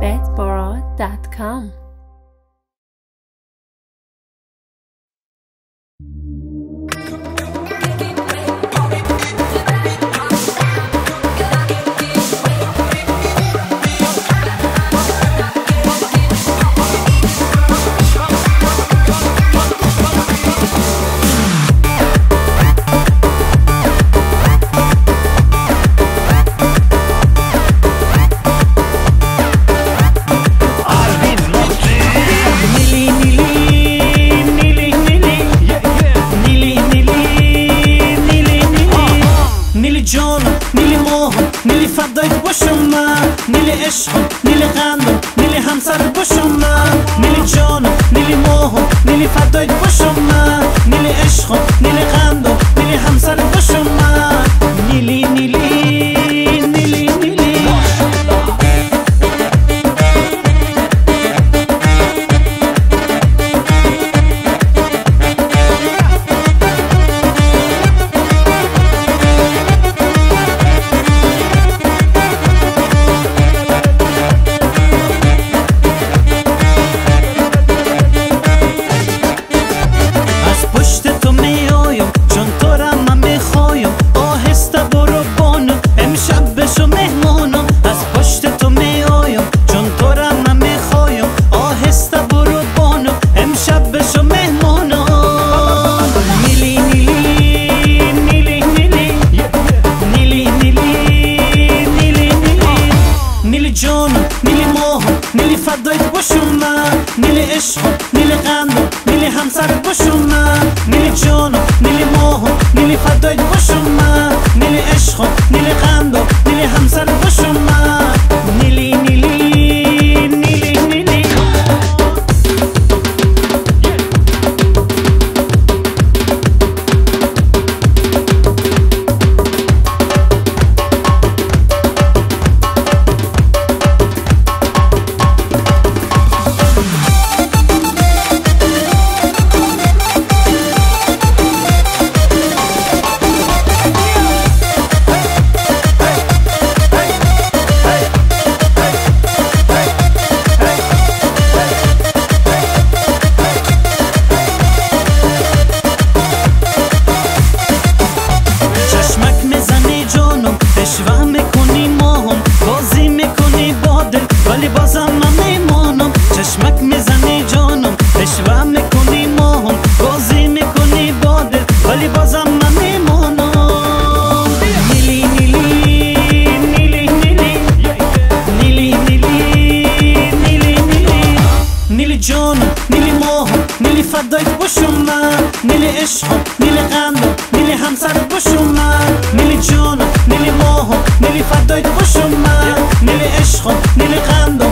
bedboro.com нили фадоит бошам ман нили эшқу нили қанду нили ҳамсар бошам ман нили ҷону нили моҳу нили фадоит бошам бошума нили ишқу нили қанду нили ҳамсарат бошума нили ҷону нили моҳу нили фардоид бошума нили фадои бошум ман нили ишқу нили ғаму нили ҳамсар бошум ман нили ҷону нили моҳу нили фадои бошум ман нили ишқу нили ғаму